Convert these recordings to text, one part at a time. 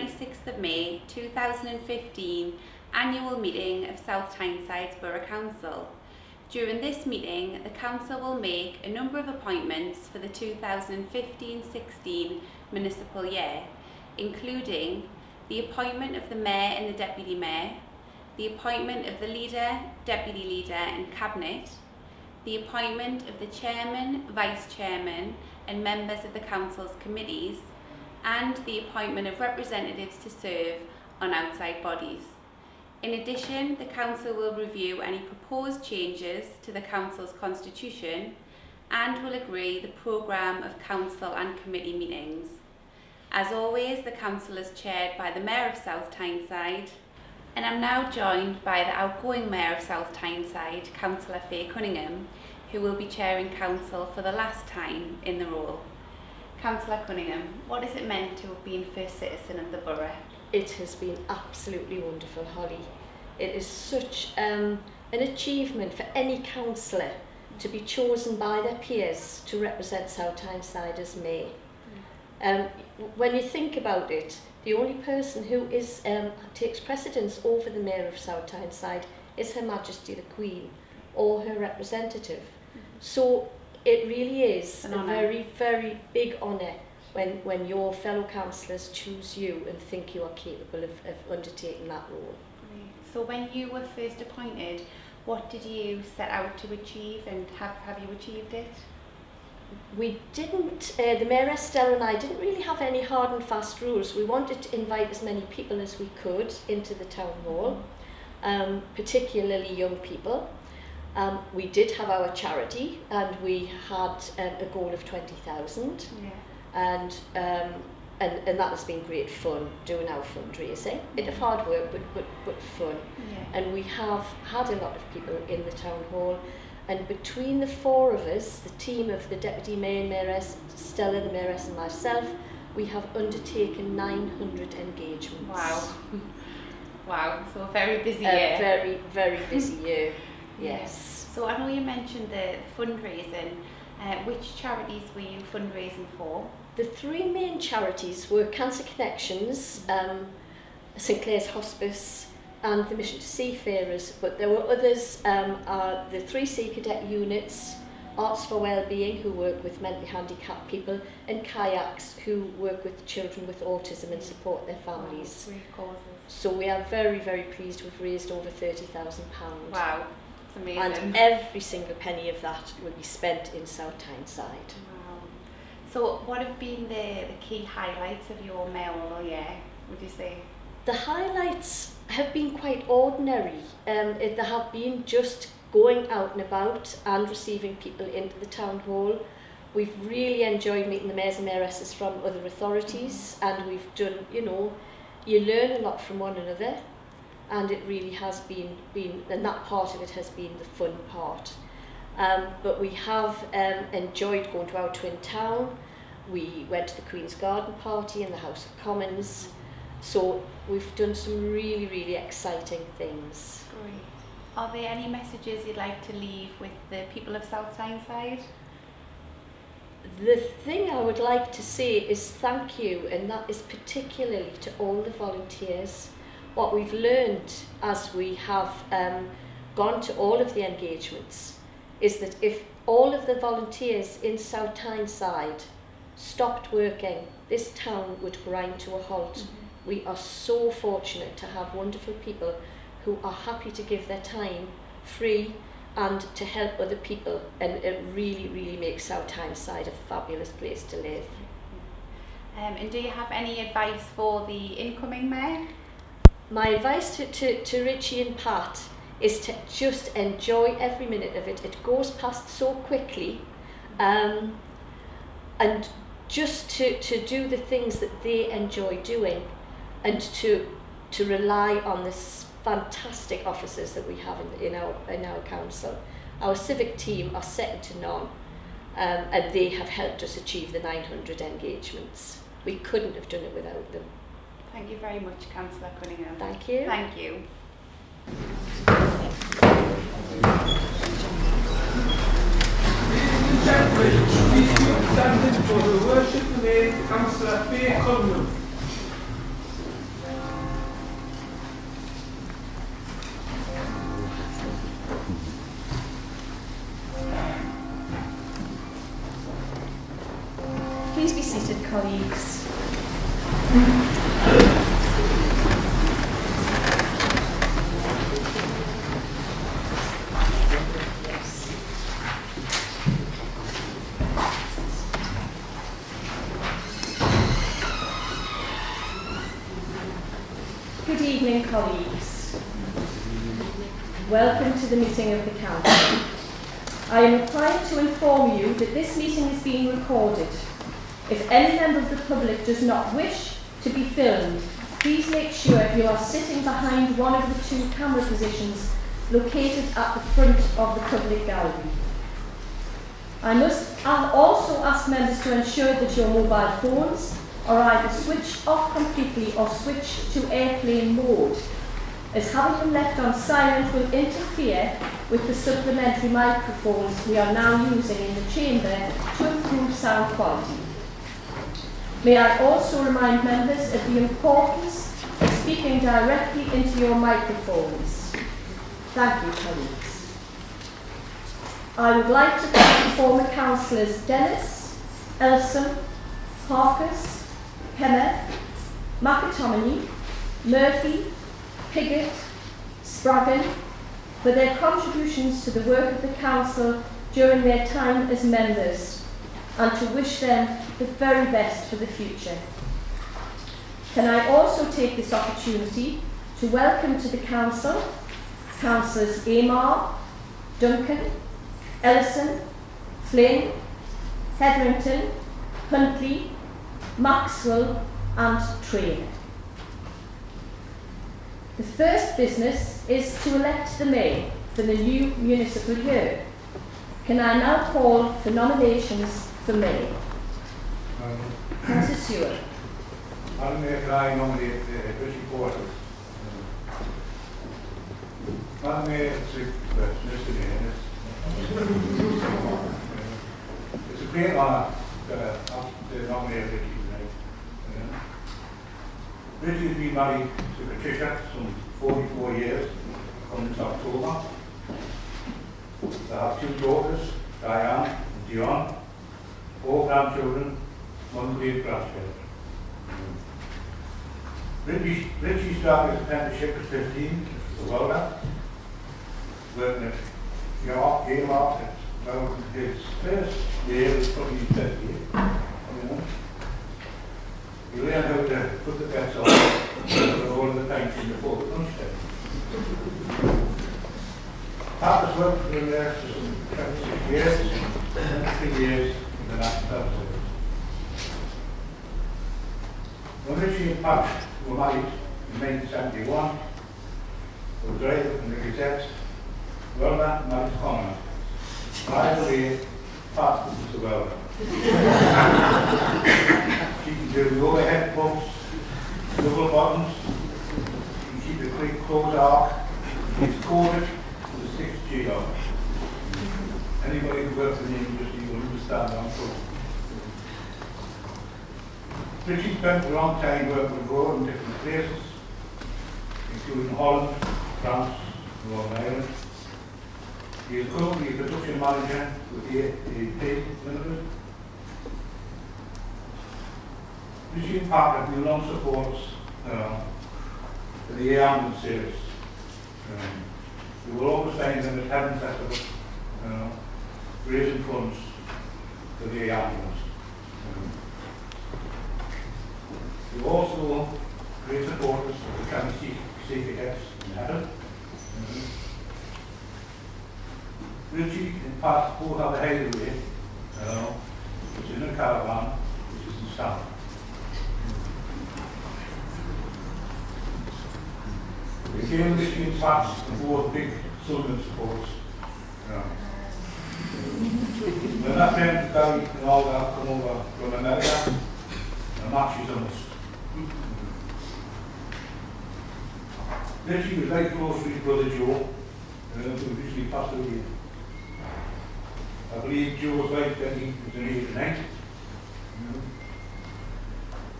26th of May 2015 annual meeting of South Tyneside Borough Council. During this meeting, the Council will make a number of appointments for the 2015-16 municipal year, including the appointment of the Mayor and the Deputy Mayor, the appointment of the Leader, Deputy Leader and Cabinet, the appointment of the Chairman, Vice Chairman and members of the Council's committees, and the appointment of representatives to serve on outside bodies. In addition, the Council will review any proposed changes to the Council's constitution and will agree the programme of Council and committee meetings. As always, the Council is chaired by the Mayor of South Tyneside, and I'm now joined by the outgoing Mayor of South Tyneside, Councillor Faye Cunningham, who will be chairing Council for the last time in the role. Councillor Cunningham, what has it meant to have been first citizen of the borough? It has been absolutely wonderful, Holly. It is such um, an achievement for any councillor to be chosen by their peers to represent South Tyneside as Mayor. Um, when you think about it, the only person who is um, takes precedence over the Mayor of South Tyneside is Her Majesty the Queen or her representative. So it really is An a very, very big honour when, when your fellow councillors choose you and think you are capable of, of undertaking that role. So when you were first appointed, what did you set out to achieve and have, have you achieved it? We didn't, uh, the Mayoress Stella and I didn't really have any hard and fast rules. We wanted to invite as many people as we could into the town hall, um, particularly young people. Um, we did have our charity and we had um, a goal of 20,000 Yeah. and, um, and, and that has been great fun doing our fundraising. Bit of hard work but, but, but fun. Yeah. and we have had a lot of people in the town hall and between the four of us, the team of the Deputy Mayor and Mayoress, Stella, the Mayoress and myself, we have undertaken 900 engagements. Wow. Wow. So a very busy A year. very, very busy year. yes. So I know you mentioned the fundraising. Uh, which charities were you fundraising for? The three main charities were Cancer Connections, um, St Clair's Hospice and the Mission to Seafarers, but there were others, um, are the three Sea Cadet units, Arts for Wellbeing, who work with mentally handicapped people, and Kayaks, who work with children with autism and support their families. Causes. So we are very, very pleased we've raised over £30,000. Wow. It's amazing. And every single penny of that will be spent in South Tyneside. Wow. So what have been the, the key highlights of your mayoral year, would you say? The highlights have been quite ordinary. Um, it, they have been just going out and about and receiving people into the town hall. We've really enjoyed meeting the mayors and mayoresses from other authorities and we've done, you know, you learn a lot from one another and it really has been, been and that part of it has been the fun part. Um, but we have um, enjoyed going to our twin town. We went to the Queen's Garden Party in the House of Commons. So we've done some really, really exciting things. Great. Are there any messages you'd like to leave with the people of South Tyneside? The thing I would like to say is thank you, and that is particularly to all the volunteers. What we've learned as we have um, gone to all of the engagements is that if all of the volunteers in South Tyneside stopped working, this town would grind to a halt. We are so fortunate to have wonderful people who are happy to give their time free and to help other people and it really really makes South Tyneside a fabulous place to live. Um, and do you have any advice for the incoming mayor? My advice to, to, to Richie and Pat is to just enjoy every minute of it. It goes past so quickly um, and just to, to do the things that they enjoy doing and to, to rely on this fantastic officers that we have in, in, our, in our council. Our civic team are second to none um, and they have helped us achieve the 900 engagements. We couldn't have done it without them. Thank you very much, Councillor Cunningham. Thank you. Thank you. Gentlemen, please recorded. If any member of the public does not wish to be filmed, please make sure you are sitting behind one of the two camera positions located at the front of the public gallery. I must also ask members to ensure that your mobile phones are either switched off completely or switched to airplane mode, as having them left on silent will interfere with the supplementary microphones we are now using in the chamber to improve sound quality. May I also remind members of the importance of speaking directly into your microphones. Thank you, colleagues. I would like to thank former councillors Dennis, Elson, Parkes, Hemmer, McAtominay, Murphy, Piggott, Spraggan for their contributions to the work of the Council during their time as members and to wish them the very best for the future. Can I also take this opportunity to welcome to the Council Councillors Amar, Duncan, Ellison, Flynn, Hetherington, Huntley, Maxwell and Train. The first business is to elect the Mayor for the new municipal year. Can I now call for nominations Um, Councillor Stewart. Madam Mayor, can I nominate uh, Richie Porter? Madam Mayor, it's a, uh, Mr. Mayor, it's, it's a great honour uh, to nominate Richie tonight. Uh, Richie has been married to Patricia some 44 years, from this October. They have two daughters, Diane and Dion, four grandchildren, one great grandchild. Richie, Richie started his apprenticeship at 15 as a welder, working at York, Gaylord, well, his first year was probably his best year, know. He learned how to put the bets on, and all of the tanks in the port at lunchtime. Papa's worked for him there for some 26 years, and three years the. When Richie Pat were married in 1971, they were driver in the Gazette, welder married Connor. By the way, Pat was the welder. she can do the overhead pumps, double buttons, she can keep the quick close arc, she's coded with six G on. Anybody who works in the industry will understand that. So, Richie spent a long time working abroad in different places, including Holland, France, Northern Ireland. He is currently production manager with the AP Limited. Richie Parker been long supporters uh, the Air Ambulance Service. Um, we will always find them at Heaven Festival, uh, raising funds the Air Ambulance. Um, we also great supporters of the County Safety Cadets in. Mhm. Richie and Pat both have a hideaway, you which is in a caravan, which is in Stamford. We came Richie and Pat and both big Southern supporters. you When that friend Gary and all that come over from America, the match is on us. Richie was very close to his brother Joe, uh, who recently passed away. I believe Joe was right then he was in age of ninety.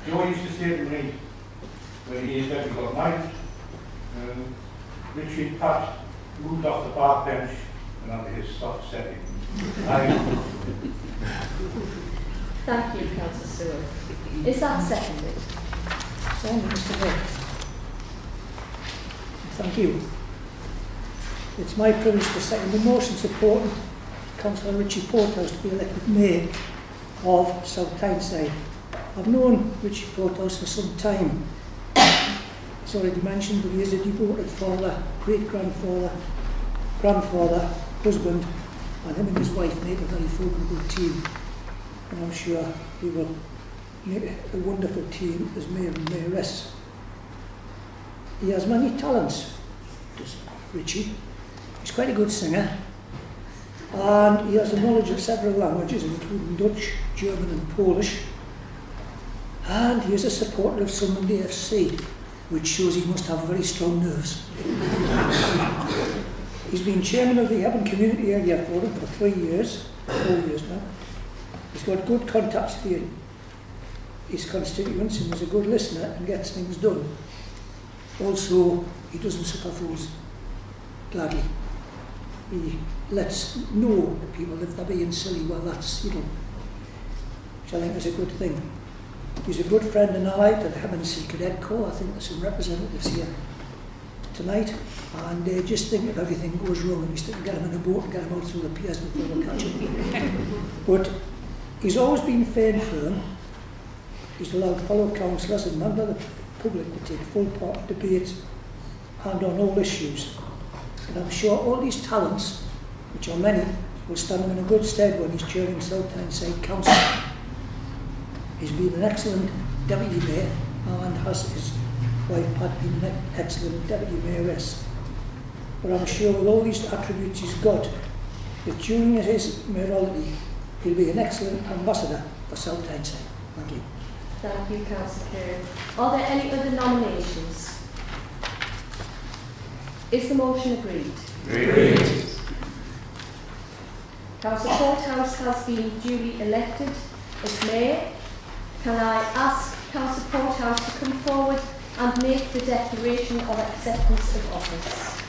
Joe used to say to me, when he and Debbie got married, um, Richie Pat off the park bench his soft setting. I, Thank you, Councillor Sewell. Is that seconded? Thank you, Mr Mayor. Thank you. It's my privilege to second the motion supporting Councillor Richie Porthouse to be elected Mayor of South Tyneside. I've known Richie Porthouse for some time. It's already mentioned, but he is a devoted father, great-grandfather, grandfather, husband, and him and his wife make a very formidable team. And I'm sure he will make a wonderful team as mayor and mayoress. He has many talents, does Richie. He's quite a good singer, and he has a knowledge of several languages, including Dutch, German, and Polish. And he is a supporter of Sunderland AFC, which shows he must have very strong nerves. He's been chairman of the Hebburn Community Area Forum for three years, four years now. He's got good contacts with his constituents and he's a good listener and gets things done. Also, he doesn't suffer fools gladly. He lets know the people if they're being silly, well that's, you know, which I think is a good thing. He's a good friend and ally to the Hemmonsey Cadet Corps. I think there's some representatives here tonight. And uh, just think if everything goes wrong and we still get him in a boat and get him out through the piers before we catch him. but he's always been fair and firm He's allowed fellow councillors and members of the public to take full part in debates and on all issues. And I'm sure all these talents, which are many, will stand him in a good stead when he's chairing South Tyneside Council. He's been an excellent deputy mayor and has his wife Pat been an excellent deputy mayoress. But I'm sure with all these attributes he's got, that during his mayoralty, he'll be an excellent ambassador for South Tyneside. Thank you. Thank you, Councillor Kerr. Are there any other nominations? Is the motion agreed? Agreed. Councillor Porthouse has been duly elected as Mayor. Can I ask Councillor Porthouse to come forward and make the declaration of acceptance of office?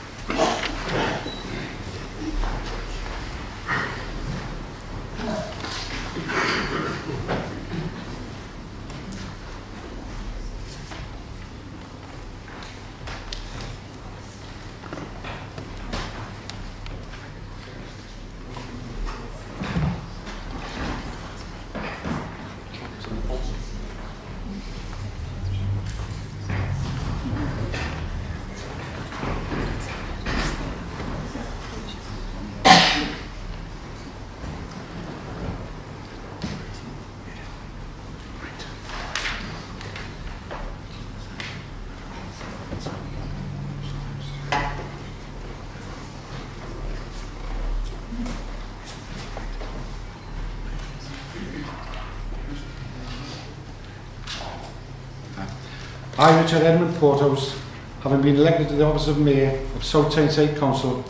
I, Richard Edmund Porthouse, having been elected to the office of Mayor of South Tyneside Council,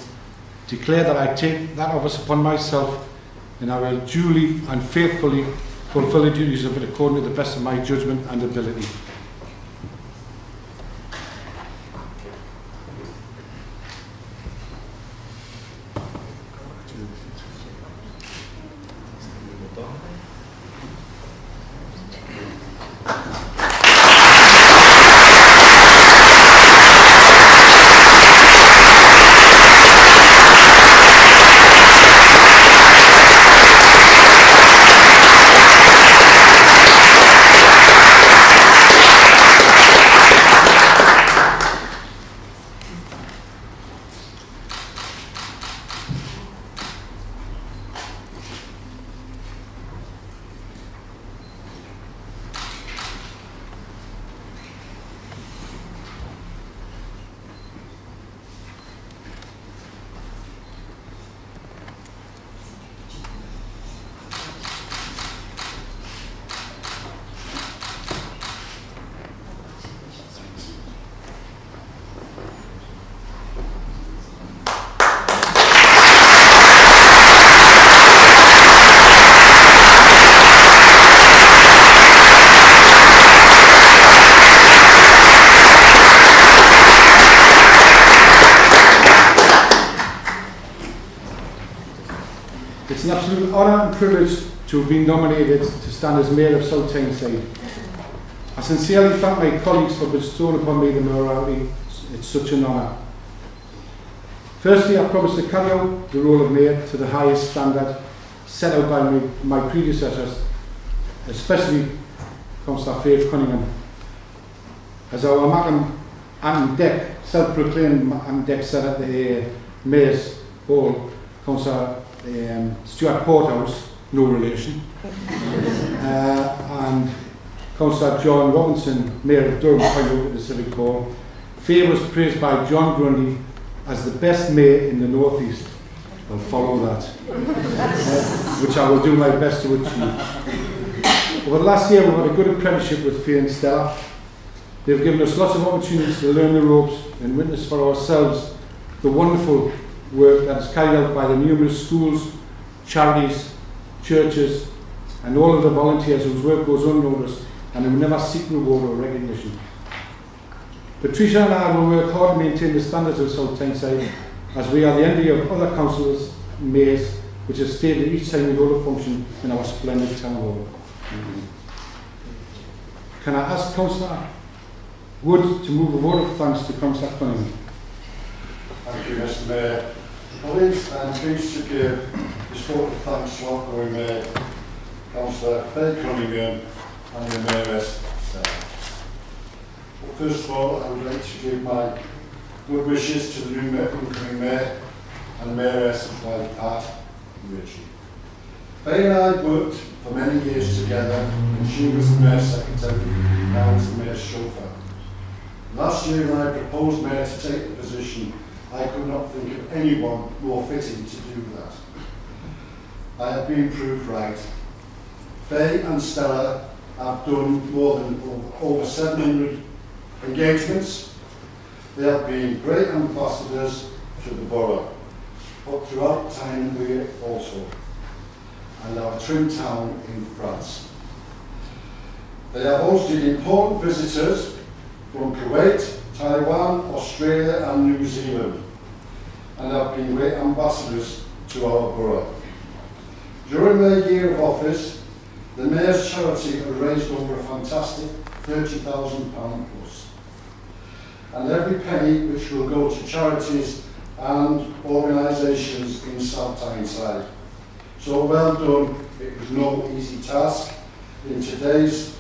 declare that I take that office upon myself and I will duly and faithfully fulfil the duties of it according to the best of my judgment and ability. It's an absolute honour and privilege to have been nominated to stand as Mayor of South Tyneside. I sincerely thank my colleagues for bestowing upon me the mayoralty. It's such an honour. Firstly, I promise to carry out the role of Mayor to the highest standard set out by my, my predecessors, especially Councillor Faye Cunningham. As our Macam and Dec, self-proclaimed and Dec said at the uh, Mayor's Ball, Councillor um, Stuart Porthouse, no relation, uh, and Councillor John Robinson, Mayor of Durham, pointed out at the Civic Hall. Faye was praised by John Grundy as the best mayor in the North East. I'll follow that, uh, which I will do my best to achieve. Over the last year, we've had a good apprenticeship with Faye and Stella. They've given us lots of opportunities to learn the ropes and witness for ourselves the wonderful work that is carried out by the numerous schools, charities, churches, and all of the volunteers whose work goes unnoticed and who never seek reward or recognition. Patricia and I will work hard to maintain the standards of South Tyneside as we are the envy of other councillors mayors which have stated each time we hold a function in our splendid town hall. Can I ask Councillor Wood to move a vote of thanks to Councillor Cunningham? Thank you, Mr Mayor. Colleagues, I'm pleased to give of thanks to outgoing Mayor, Councillor Faye Cunningham and the Mayoress. But first of all, I would like to give my good wishes to the new incoming Mayor and Mayoress of Wild Part, Richie. Faye and I worked for many years together and she was the Mayor's Secretary and I was the Mayor's chauffeur. Last year when I proposed Mayor to take the position, I could not think of anyone more fitting to do that. I have been proved right. Faye and Stella have done more than over 700 engagements. They have been great ambassadors to the borough, but throughout time we also, and our twin town in France. They have hosted important visitors from Kuwait, Taiwan, Australia and New Zealand and have been great ambassadors to our borough. During their year of office, the Mayor's charity has raised over a fantastic £30,000 plus. And every penny which will go to charities and organisations in South Tyneside. So well done, it was no easy task in today's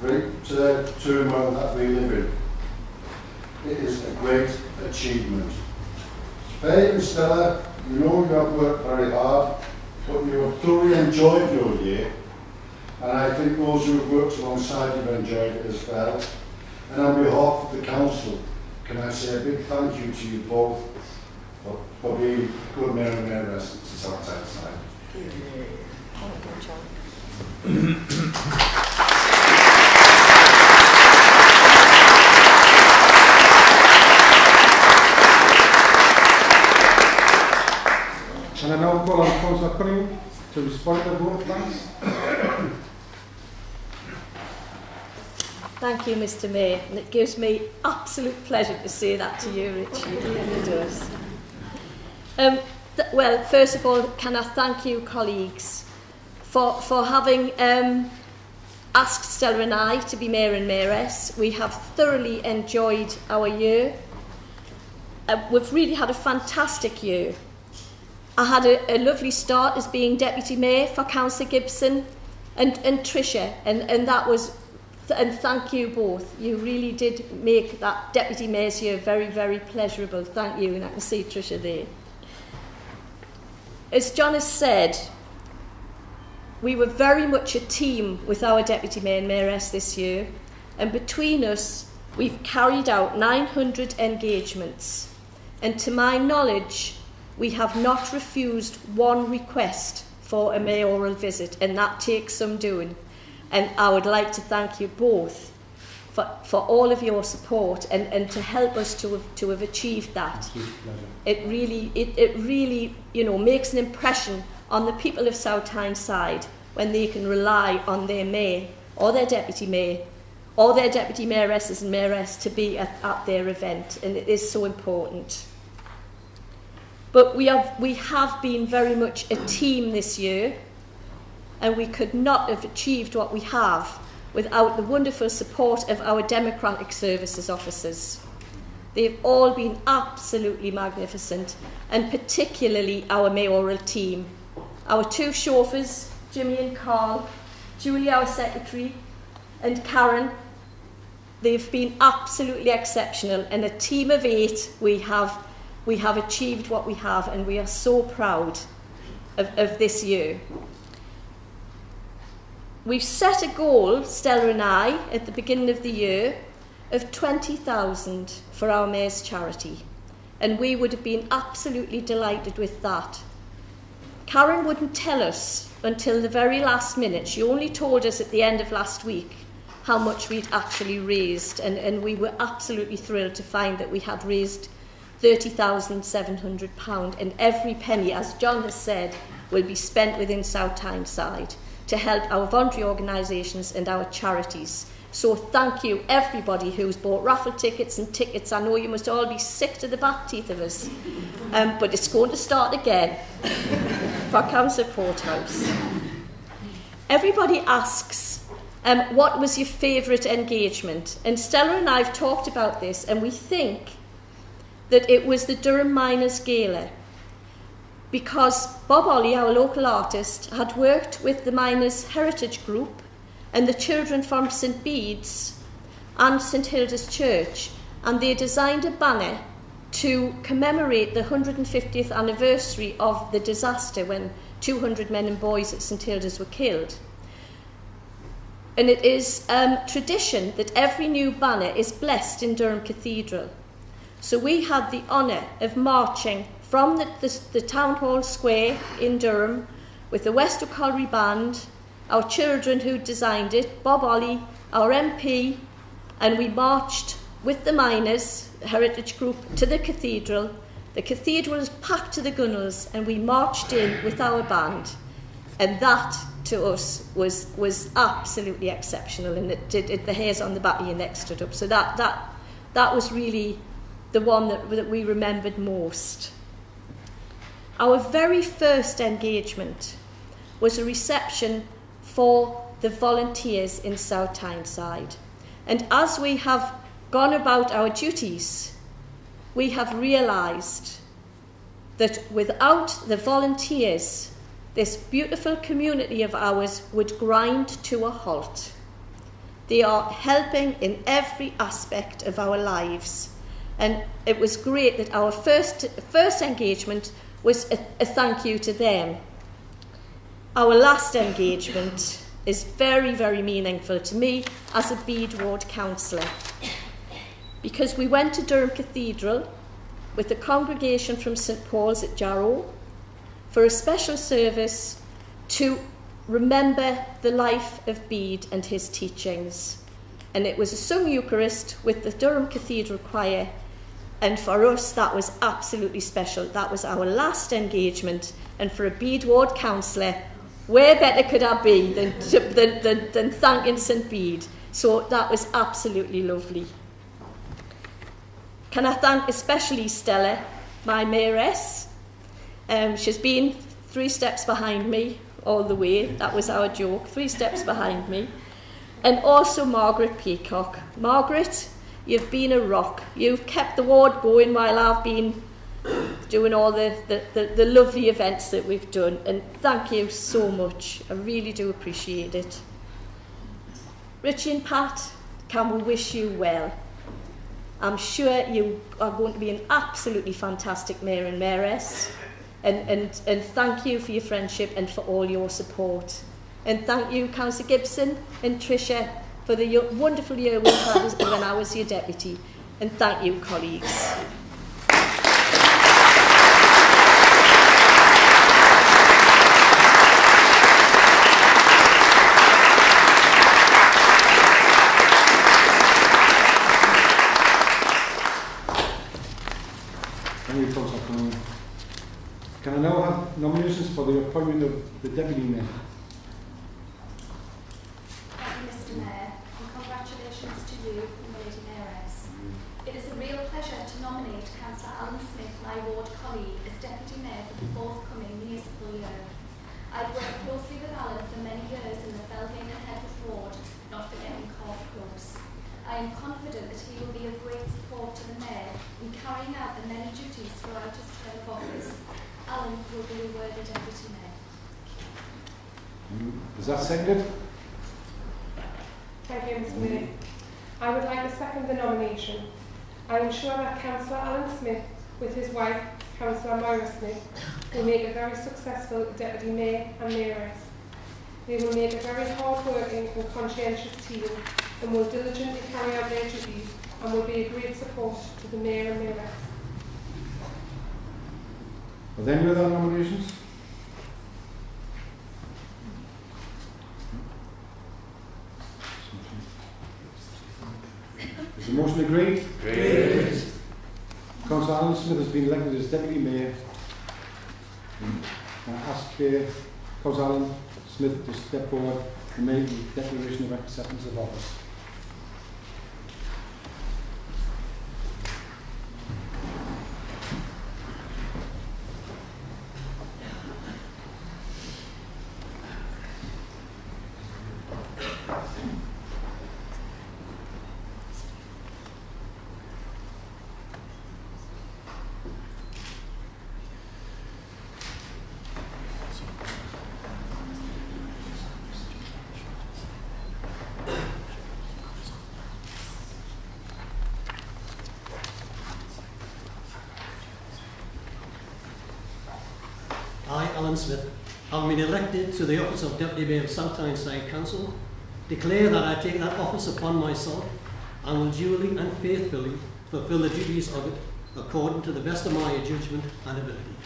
great uh, turmoil that we live in. It is a great achievement. Faye and Stella, you know you have worked very hard, but you have thoroughly enjoyed your year, and I think those who have worked alongside you have enjoyed it as well. And on behalf of the Council, can I say a big thank you to you both for, for being good mayor and mayoress to South Tyneside. And I now call on Councillor Cunningham to respond to the vote of thanks. Thank you, Mr Mayor, and it gives me absolute pleasure to say that to you, Richie. It really does. Um, well, first of all, can I thank you, colleagues, for, for having um, asked Stella and I to be Mayor and Mayoress. We have thoroughly enjoyed our year. Uh, we've really had a fantastic year. I had a, a lovely start as being Deputy Mayor for Councillor Gibson and, and Tricia, and, and that was, and thank you both. You really did make that Deputy Mayor's year very, very pleasurable. Thank you, and I can see Tricia there. As John has said, we were very much a team with our Deputy Mayor and Mayoress this year, and between us, we've carried out 900 engagements. And to my knowledge, we have not refused one request for a mayoral visit, and that takes some doing. And I would like to thank you both for, for all of your support and, and to help us to have, to have achieved that. It really, it, it really, you know, makes an impression on the people of South Tyneside when they can rely on their mayor or their deputy mayor or their deputy mayoresses and mayoress to be at, at their event, and it is so important. But we have, we have been very much a team this year. and we could not have achieved what we have without the wonderful support of our Democratic Services officers. They've all been absolutely magnificent, and particularly our mayoral team. Our two chauffeurs, Jimmy and Carl, Julie, our secretary, and Karen, they've been absolutely exceptional. And a team of eight, we have, we have achieved what we have, and we are so proud of, of this year. We've set a goal, Stella and I, at the beginning of the year, of 20,000 for our Mayor's charity. And we would have been absolutely delighted with that. Karen wouldn't tell us until the very last minute. She only told us at the end of last week how much we'd actually raised, and, and we were absolutely thrilled to find that we had raised £30,700, and every penny, as John has said, will be spent within South Tyneside to help our voluntary organisations and our charities. So thank you everybody who's bought raffle tickets and tickets. I know you must all be sick to the back teeth of us, um, but it's going to start again for Council Porthouse. Everybody asks, um, what was your favourite engagement? And Stella and I have talked about this, and we think that it was the Durham Miners Gala because Bob Olley, our local artist, had worked with the Miners Heritage Group and the children from St Bede's and St Hilda's Church, and they designed a banner to commemorate the 150th anniversary of the disaster when 200 men and boys at St Hilda's were killed. And it is um, tradition that every new banner is blessed in Durham Cathedral. So we had the honour of marching from the, the, the Town Hall Square in Durham with the West Colliery Band, our children who designed it, Bob Olley, our MP, and we marched with the miners, Heritage Group, to the cathedral. The cathedral was packed to the gunnels, and we marched in with our band. And that, to us, was, was absolutely exceptional, and it did it, the hairs on the back of your neck stood up. So that, that, that was really the one that, that we remembered most. Our very first engagement was a reception for the volunteers in South Tyneside. And as we have gone about our duties, we have realised that without the volunteers, this beautiful community of ours would grind to a halt. They are helping in every aspect of our lives. And it was great that our first, first engagement was a, a thank you to them. Our last engagement is very, very meaningful to me as a Bede Ward councillor because we went to Durham Cathedral with the congregation from St Paul's at Jarrow for a special service to remember the life of Bede and his teachings. And it was a sung Eucharist with the Durham Cathedral Choir And for us, that was absolutely special. That was our last engagement. And for a Bede Ward councillor, where better could I be than, than, than, than thanking St Bede? So that was absolutely lovely. Can I thank especially Stella, my mayoress? Um, she's been three steps behind me all the way. That was our joke, three steps behind me. And also Margaret Peacock. Margaret, You've been a rock. You've kept the ward going while I've been doing all the, the, the, the lovely events that we've done. And thank you so much. I really do appreciate it. Richie and Pat, can we wish you well? I'm sure you are going to be an absolutely fantastic mayor and mayoress. And, and, and thank you for your friendship and for all your support. And thank you, Councillor Gibson and Tricia, for the wonderful year we had when I was your deputy. And thank you, colleagues. Can I now have nominations for the appointment of the Deputy Mayor? Deputy Mayor for the forthcoming municipal year. I've worked closely with Alan for many years in the Fellgate and Hedworth ward, not forgetting Calf Close. I am confident that he will be of great support to the Mayor in carrying out the many duties throughout his term of office. Alan will be a worthy Deputy Mayor. Mm. Is that seconded? Thank you, Mr. Mayor. I would like to second the nomination. I am sure that Councillor Alan Smith, with his wife, Councillor Smith, will make a very successful Deputy Mayor and Mayoress. They will make a very hard-working and conscientious team and will diligently carry out their duties and will be a great support to the Mayor and Mayoress. Are there any other nominations? Is the motion agreed? Great. Councillor Alan Smith has been elected as Deputy Mayor. I ask uh, Councillor Alan Smith to step forward and make the declaration of acceptance of office. I, Alan Smith, having been elected to the office of Deputy Mayor of South Tyneside Council, declare that I take that office upon myself and will duly and faithfully fulfil the duties of it according to the best of my judgment and ability.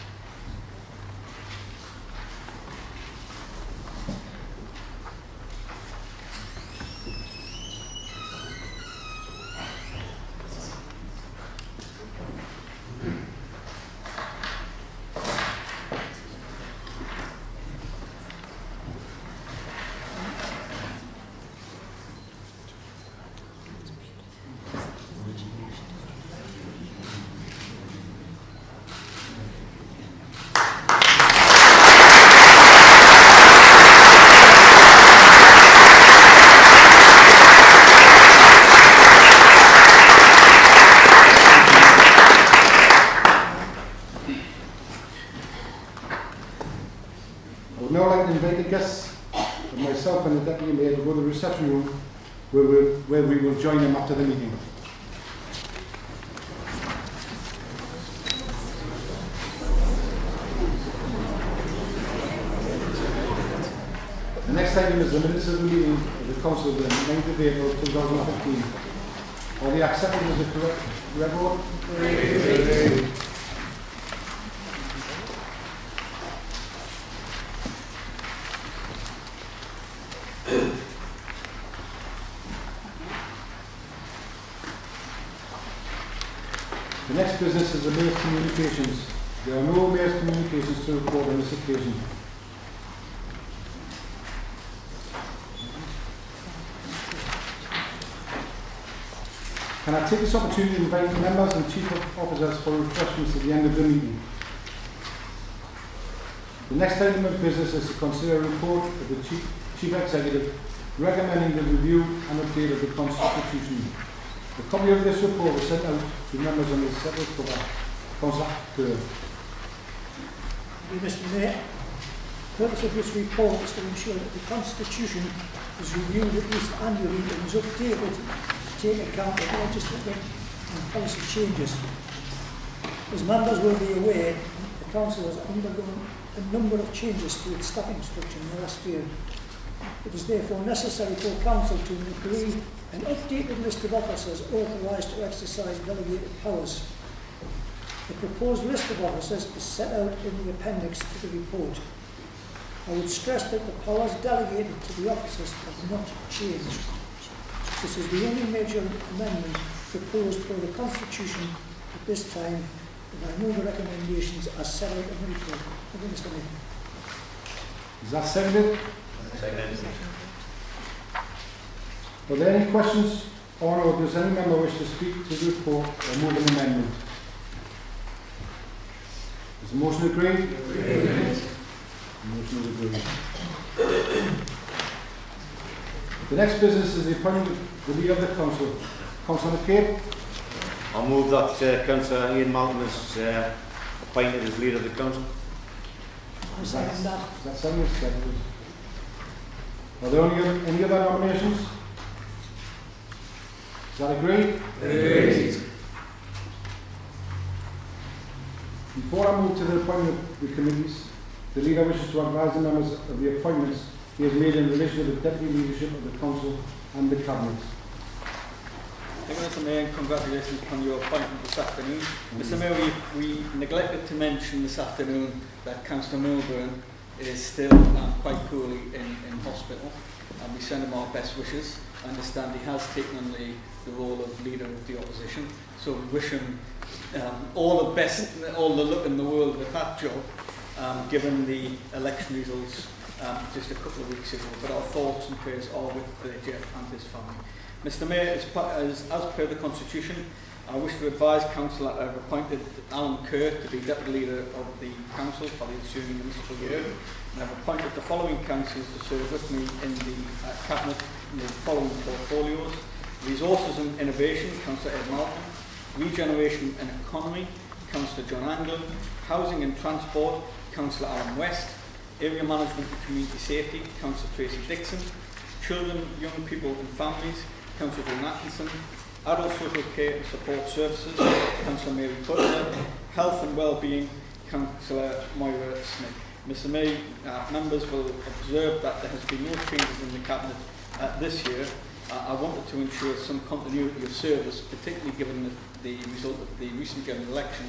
I would now like to invite the guests and myself and the Deputy Mayor to go to the reception room where we, where we will join them after the meeting. The the minutes of the of the Council of the 9th of April 2015. Are they accepted as a correct record? The next business is the mayor's communications. There are no mayor's communications to report on this occasion. Can I take this opportunity to invite members and chief officers for refreshments at the end of the meeting? The next item of business is to consider a report of the chief, chief executive recommending the review and update of the constitution. A copy of this report was sent out to members on the separate cover. Councillor. Mr Mayor. The purpose of this report is to ensure that the Constitution is reviewed at least annually and is updated take of legislative and policy changes. As members will be aware, the Council has undergone a number of changes to its staffing structure in the last year. It is therefore necessary for Council to agree an updated list of officers authorised to exercise delegated powers. The proposed list of officers is set out in the appendix to the report. I would stress that the powers delegated to the officers have not changed. This is the only major amendment proposed for the Constitution at this time, and I move the recommendations as set out in the report. Thank you, Mr Mayor. Is that seconded? Are there any questions or or does any member wish to speak to the report or move an amendment? Is the motion agreed? The Motion is agreed. The next business is the appointment of the leader of the council. Councillor McCabe. I'll move that uh, Councillor Iain Malcolm is uh, appointed as leader of the council. I second that. Is that seconded? Seconded. Are there any, any other nominations? Is that agreed? Before I move to the appointment of the committees, the leader wishes to advise the members of the appointments he has made in relation to the deputy leadership of the council and the cabinet. Thank you, Mr Mayor, and congratulations on your appointment this afternoon. Mr Mayor, we, we neglected to mention this afternoon that Councillor Milburn is still um, quite poorly in, in hospital, and we send him our best wishes. I understand he has taken on the, the role of leader of the opposition, so we wish him um, all the best, all the luck in the world with that job, um, given the election results um, just a couple of weeks ago. But our thoughts and prayers are with uh, Jeff and his family. Mr Mayor, as, as, as per the Constitution, I wish to advise Council that I've appointed Alan Kerr to be Deputy Leader of the Council for the ensuing municipal year. And I've appointed the following councillors to serve with me in the uh, Cabinet in the following portfolios. Resources and Innovation, Councillor Ed Malcolm. Regeneration and Economy, Councillor John Anglin. Housing and Transport, Councillor Alan West. Area Management and Community Safety, Councillor Tracey Dixon. Children, Young People and Families, Councillor Joan Atkinson. Adult Social Care and Support Services, Councillor Mary Butler. Health and Wellbeing, Councillor Moira Smith. Mr May, uh, members will observe that there has been no changes in the Cabinet uh, this year. Uh, I wanted to ensure some continuity of service, particularly given the, the result of the recent general election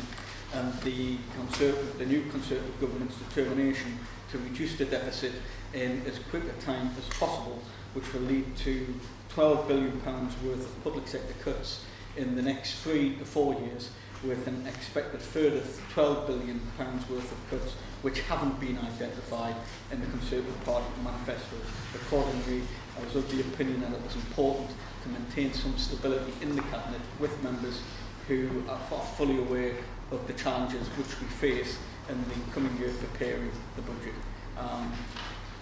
and the, conservative, the new Conservative government's determination to reduce the deficit in as quick a time as possible, which will lead to 12 billion pounds worth of public sector cuts in the next three to four years, with an expected further 12 billion pounds worth of cuts which haven't been identified in the Conservative Party manifesto. Accordingly, I was of the opinion that it was important to maintain some stability in the Cabinet with members who are fu- fully aware of the challenges which we face in the coming year preparing the budget. Um,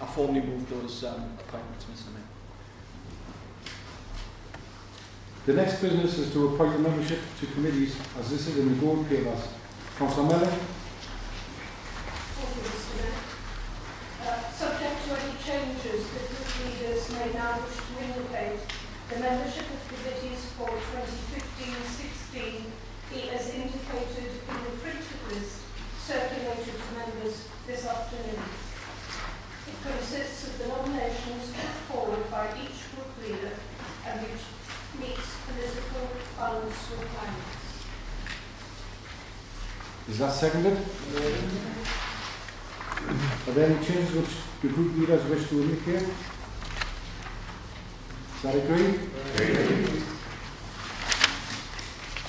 I formally move those um, appointments, Mr Mayor. The next business is to appoint the membership to committees as this is in the gold papers. Councillor Mellon. Thank you, Mr Mayor. Uh, subject to any changes, the group leaders may now wish to indicate the membership of committees for 2015-16 be as indicated in the printed list circulated to members this afternoon. It consists of the nominations put forward by each group leader and which meets political balance requirements. Is that seconded? Are there any changes which the group leaders wish to indicate? Is that agreed?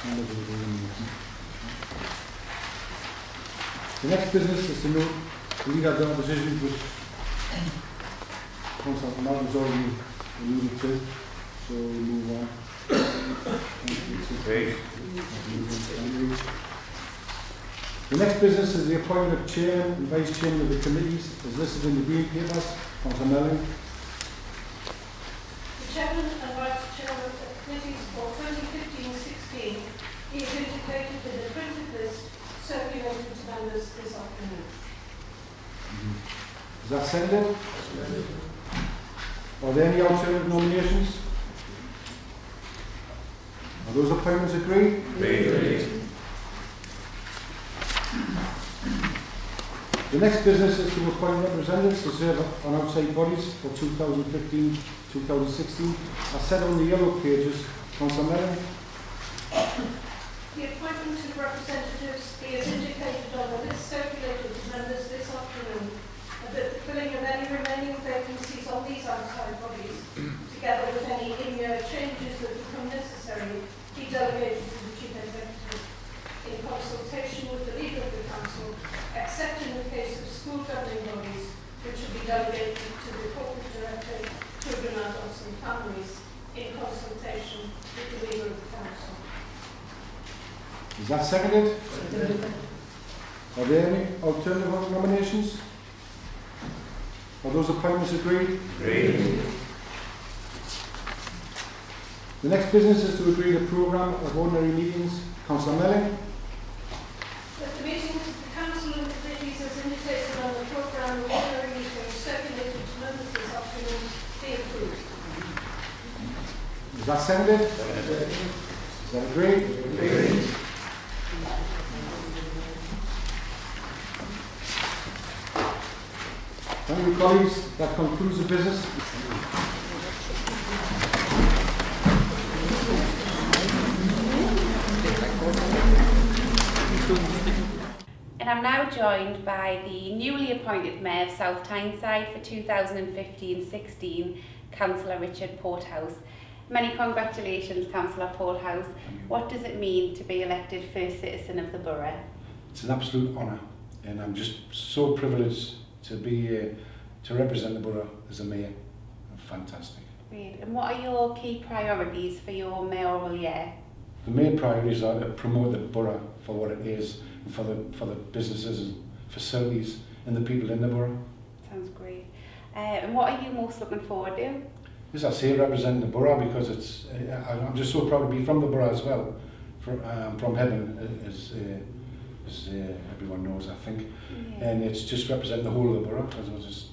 Members of the The next business is to note the leader of the opposition, which Councillor Martin's already alluded to, so we move on. The next business is the appointment of chair and vice chairman of the committees, as listed in the green papers. Councillor. The chairman and vice chairman of the committees for 2015-16 is indicated in the printed list circulated to members this afternoon. Mm-hmm. Is that seconded? Are there any alternative nominations? Are those appointments agreed? The next business is to appoint representatives to serve on outside bodies for 2015-2016, as set on the yellow pages. Councillor Mellon. The appointment of representatives is indicated on the list circulated to members this afternoon, and that the filling of any remaining vacancies on these outside bodies, together with any in-year changes that become necessary, be delegated to the Chief Executive in consultation with the leader of the Council, except in the case of school governing bodies, which will be delegated to the Corporate Director, Children, Adults and Families, in consultation with the leader of the Council. Is that seconded? Are there any alternative nominations? Are those appointments agreed? Great. The next business is to agree the programme of ordinary meetings. Councillor Melling. That the meetings of the council and committees as indicated on the programme of ordinary meetings circulated to members this afternoon be approved. Is that seconded? Is that agreed? Thank you, colleagues. That concludes the business. And I'm now joined by the newly appointed Mayor of South Tyneside for 2015-16, Councillor Richard Porthouse. Many congratulations, Councillor Porthouse. What does it mean to be elected first citizen of the borough? It's an absolute honour, and I'm just so privileged to be uh, to represent the borough as a mayor. Fantastic. Great. And what are your key priorities for your mayoral year? The main priorities are to promote the borough for what it is, and for the for the businesses and facilities and the people in the borough. Sounds great. Uh, and what are you most looking forward to? As I say, representing the borough because it's uh, I'm just so proud to be from the borough as well, from um, from Hebburn, uh, as uh, as uh, everyone knows, I think. Yeah. And it's just representing the whole of the borough because I'm just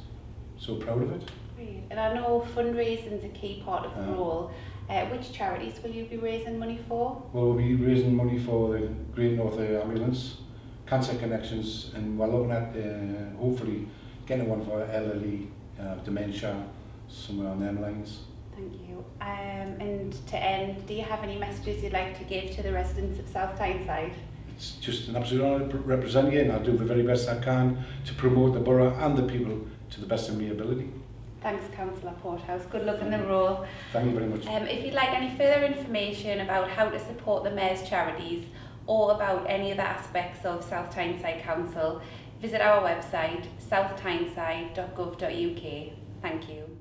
so proud of it. Great. And I know fundraising is a key part of the Uh. role. Uh, which charities will you be raising money for? Well, we'll be raising money for the Great North Ambulance, Cancer Connections, and we're looking at uh, hopefully getting one for elderly, uh, dementia, somewhere on them lines. Thank you. Um, and to end, do you have any messages you'd like to give to the residents of South Tyneside? It's just an absolute honour to represent you and I'll do the very best I can to promote the borough and the people to the best of my ability. Thanks, Councillor Porthouse. Good luck in the role. Thank you very much. Um, if you'd like any further information about how to support the Mayor's charities or about any other aspects of South Tyneside Council, visit our website, southtyneside.gov.uk. Thank you.